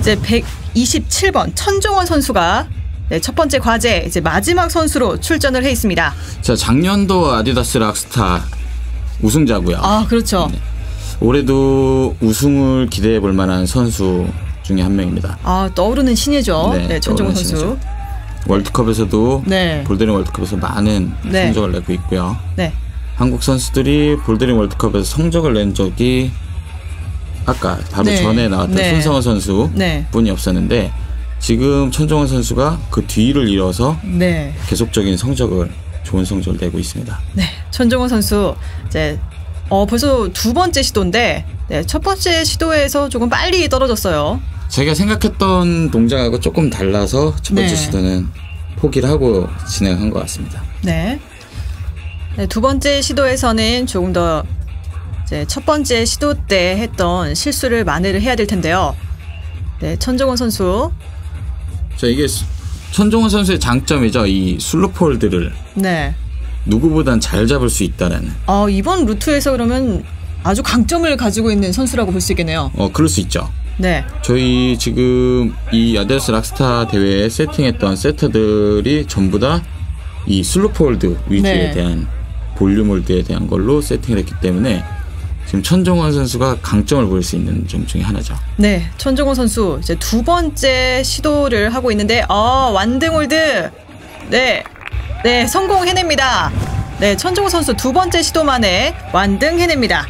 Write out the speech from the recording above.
이제 127번 천종원 선수가 네, 첫 번째 과제 이제 마지막 선수로 출전을 해 있습니다. 자, 작년도 아디다스 락스타 우승자고요. 아 그렇죠. 네. 올해도 우승을 기대해 볼 만한 선수 중에 한 명입니다. 아 떠오르는 신예죠. 네, 네, 천종원 선수. 월드컵에서도 네. 볼더링 월드컵에서 많은 네. 성적을 내고 있고요. 네. 한국 선수들이 볼더링 월드컵에서 성적을 낸 적이 아까 바로 네. 전에 나왔던 네. 손성원 선수 네. 뿐이 없었는데 지금 천정원 선수가 그 뒤를 이어서 네. 계속적인 성적을 좋은 성적을 내고 있습니다. 네. 천종원 선수 이제 어 벌써 두 번째 시도인데 네, 첫 번째 시도에서 조금 빨리 떨어졌어요. 자기가 생각했던 동작하고 조금 달라서 첫 번째 네. 시도는 포기를 하고 진행한 것 같습니다. 네. 네, 두 번째 시도에서는 조금 더 이제 첫 번째 시도 때 했던 실수를 만회를 해야 될 텐데요. 네, 천종원 선수. 자 이게 수- 천종원 선수의 장점이죠. 이 sloper hold를 네. 누구보단 잘 잡을 수 있다는. 어, 이번 루트에서 그러면 아주 강점을 가지고 있는 선수라고 볼 수 있겠네요. 어 그럴 수 있죠. 네. 저희 지금 이 아디다스 락스타 대회에 세팅했던 세트들이 전부 다 이 sloper hold 위주에 네. 대한 볼륨 홀드에 대한 걸로 세팅을 했기 때문에 지금 천정원 선수가 강점을 보일 수 있는 점 중에 하나죠. 네, 천종원 선수 이제 두 번째 시도를 하고 있는데 어, 완등홀드. 네. 네, 성공해냅니다. 네, 천종원 선수 두 번째 시도 만에 완등 해냅니다.